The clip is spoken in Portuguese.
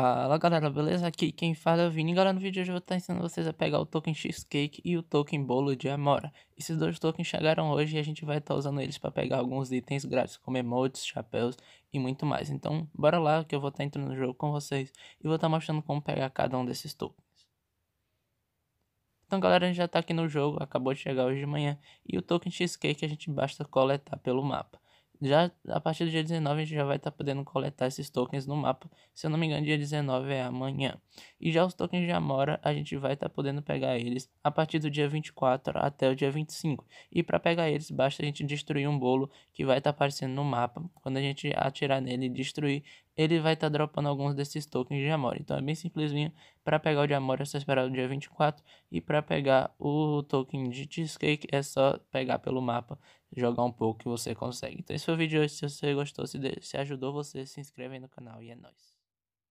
Fala galera, beleza? Aqui quem fala é o Vini. Galera, no vídeo de hoje eu vou estar ensinando vocês a pegar o token Cheesecake e o token Bolo de Amora. Esses dois tokens chegaram hoje e a gente vai estar usando eles para pegar alguns itens grátis, como emotes, chapéus e muito mais. Então, bora lá que eu vou estar entrando no jogo com vocês e vou estar mostrando como pegar cada um desses tokens. Então galera, a gente já está aqui no jogo, acabou de chegar hoje de manhã e o token Cheesecake a gente basta coletar pelo mapa. Já a partir do dia 19 a gente já vai estar tá podendo coletar esses tokens no mapa. Se eu não me engano, dia 19 é amanhã. E já os tokens de Amora, a gente vai estar tá podendo pegar eles a partir do dia 24 até o dia 25. E para pegar eles, basta a gente destruir um bolo que vai estar tá aparecendo no mapa. Quando a gente atirar nele e destruir, ele vai estar tá dropando alguns desses tokens de Amora. Então é bem simplesinho. Para pegar o de Amora é só esperar o dia 24. E para pegar o token de Cheesecake é só pegar pelo mapa, jogar um pouco que você consegue. Então esse foi o vídeo de hoje. Se você gostou, se, de... se ajudou você, se inscreve aí no canal e é nóis.